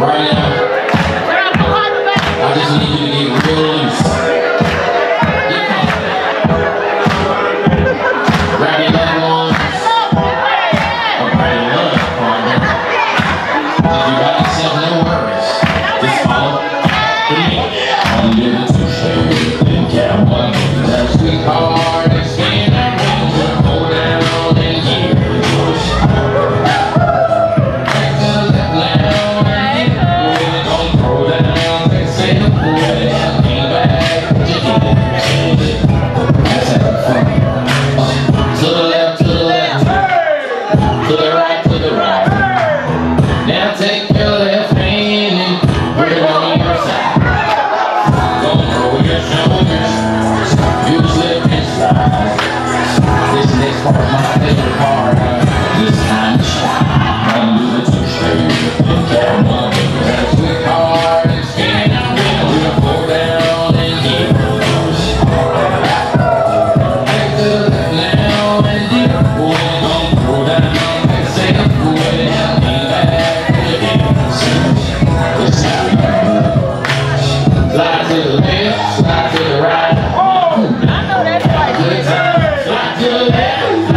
Right. there. you left.